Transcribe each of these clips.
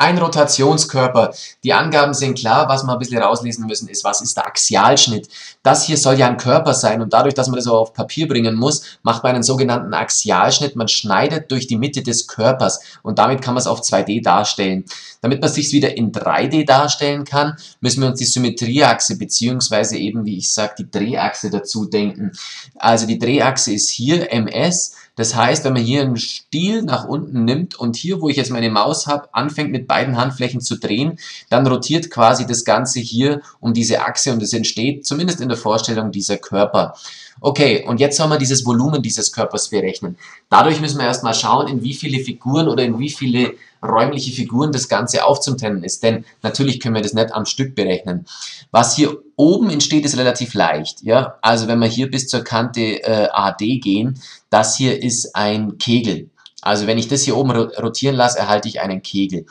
Ein Rotationskörper. Die Angaben sind klar. Was wir ein bisschen rauslesen müssen, ist, was ist der Axialschnitt? Das hier soll ja ein Körper sein und dadurch, dass man das auch auf Papier bringen muss, macht man einen sogenannten Axialschnitt. Man schneidet durch die Mitte des Körpers und damit kann man es auf 2D darstellen. Damit man es sich wieder in 3D darstellen kann, müssen wir uns die Symmetrieachse beziehungsweise eben, wie ich sage, die Drehachse dazu denken. Also die Drehachse ist hier MS. Das heißt, wenn man hier einen Stiel nach unten nimmt und hier, wo ich jetzt meine Maus habe, anfängt mit beiden Handflächen zu drehen, dann rotiert quasi das Ganze hier um diese Achse und es entsteht zumindest in der Vorstellung dieser Körper. Okay, und jetzt sollen wir dieses Volumen dieses Körpers berechnen. Dadurch müssen wir erstmal schauen, in wie viele Figuren oder in wie viele räumliche Figuren das Ganze aufzutrennen ist. Denn natürlich können wir das nicht am Stück berechnen. Was hier oben entsteht, ist relativ leicht. Ja? Also wenn wir hier bis zur Kante äh, AD gehen, das hier ist ein Kegel. Also wenn ich das hier oben rotieren lasse, erhalte ich einen Kegel.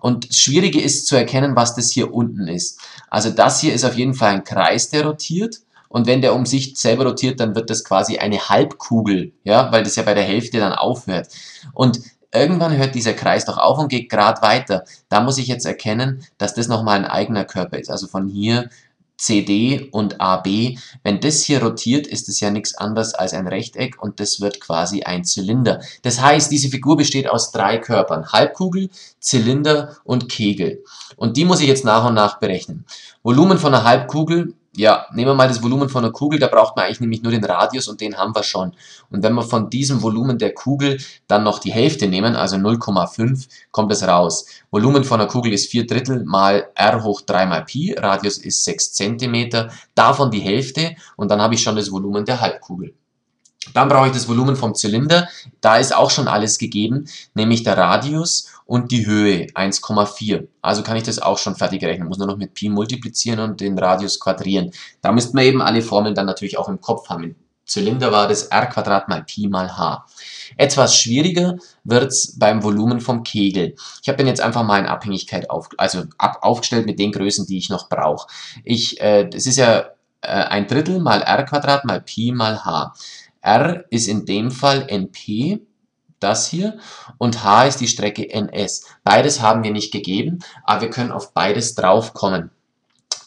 Und Schwierige ist zu erkennen, was das hier unten ist. Also das hier ist auf jeden Fall ein Kreis, der rotiert. Und wenn der um sich selber rotiert, dann wird das quasi eine Halbkugel, ja, weil das ja bei der Hälfte dann aufhört. Und irgendwann hört dieser Kreis doch auf und geht gerade weiter. Da muss ich jetzt erkennen, dass das nochmal ein eigener Körper ist. Also von hier CD und AB. Wenn das hier rotiert, ist es ja nichts anderes als ein Rechteck und das wird quasi ein Zylinder. Das heißt, diese Figur besteht aus drei Körpern. Halbkugel, Zylinder und Kegel. Und die muss ich jetzt nach und nach berechnen. Volumen von einer Halbkugel ja, nehmen wir mal das Volumen von einer Kugel, da braucht man eigentlich nämlich nur den Radius und den haben wir schon. Und wenn wir von diesem Volumen der Kugel dann noch die Hälfte nehmen, also 0,5, kommt es raus. Volumen von einer Kugel ist 4 Drittel mal r hoch 3 mal Pi, Radius ist 6 cm, davon die Hälfte und dann habe ich schon das Volumen der Halbkugel. Dann brauche ich das Volumen vom Zylinder. Da ist auch schon alles gegeben, nämlich der Radius und die Höhe 1,4. Also kann ich das auch schon fertig rechnen. Muss nur noch mit Pi multiplizieren und den Radius quadrieren. Da müsste man eben alle Formeln dann natürlich auch im Kopf haben. Im Zylinder war das r Quadrat mal Pi mal h. Etwas schwieriger wird's beim Volumen vom Kegel. Ich habe den jetzt einfach mal in Abhängigkeit auf, also ab, aufgestellt mit den Größen, die ich noch brauche. Ich, äh, das ist ja äh, ein Drittel mal r Quadrat mal Pi mal h. R ist in dem Fall NP, das hier, und H ist die Strecke NS. Beides haben wir nicht gegeben, aber wir können auf beides draufkommen.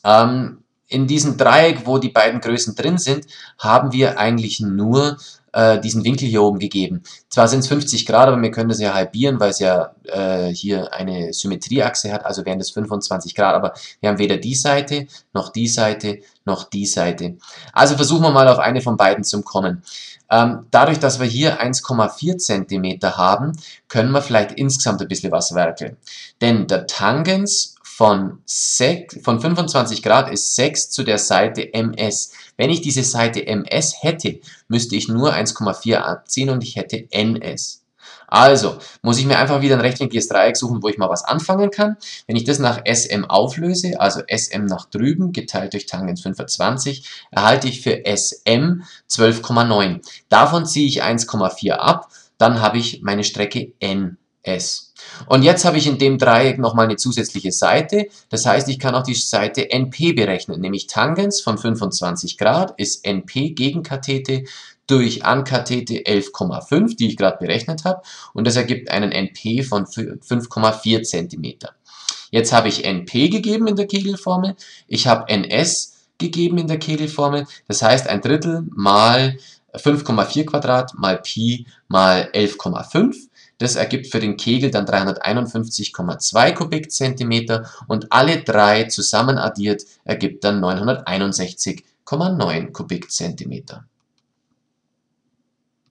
Ähm, in diesem Dreieck, wo die beiden Größen drin sind, haben wir eigentlich nur äh, diesen Winkel hier oben gegeben. Zwar sind es 50 Grad, aber wir können das ja halbieren, weil es ja äh, hier eine Symmetrieachse hat, also wären das 25 Grad, aber wir haben weder die Seite, noch die Seite, noch die Seite. Also versuchen wir mal auf eine von beiden zu kommen. Ähm, dadurch, dass wir hier 1,4 cm haben, können wir vielleicht insgesamt ein bisschen was werkeln. Denn der Tangens von, 6, von 25 Grad ist 6 zu der Seite MS. Wenn ich diese Seite MS hätte, müsste ich nur 1,4 abziehen und ich hätte NS. Also muss ich mir einfach wieder ein rechtwinkliges Dreieck suchen, wo ich mal was anfangen kann. Wenn ich das nach SM auflöse, also SM nach drüben geteilt durch Tangens 25, erhalte ich für SM 12,9. Davon ziehe ich 1,4 ab, dann habe ich meine Strecke NS. Und jetzt habe ich in dem Dreieck nochmal eine zusätzliche Seite. Das heißt, ich kann auch die Seite NP berechnen, nämlich Tangens von 25 Grad ist NP gegen Kathete durch Ankathete 11,5, die ich gerade berechnet habe. Und das ergibt einen NP von 5,4 cm. Jetzt habe ich NP gegeben in der Kegelformel. Ich habe NS gegeben in der Kegelformel. Das heißt, ein Drittel mal 5,4 Quadrat mal Pi mal 11,5. Das ergibt für den Kegel dann 351,2 Kubikzentimeter und alle drei zusammen addiert ergibt dann 961,9 Kubikzentimeter.